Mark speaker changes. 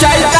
Speaker 1: 加油。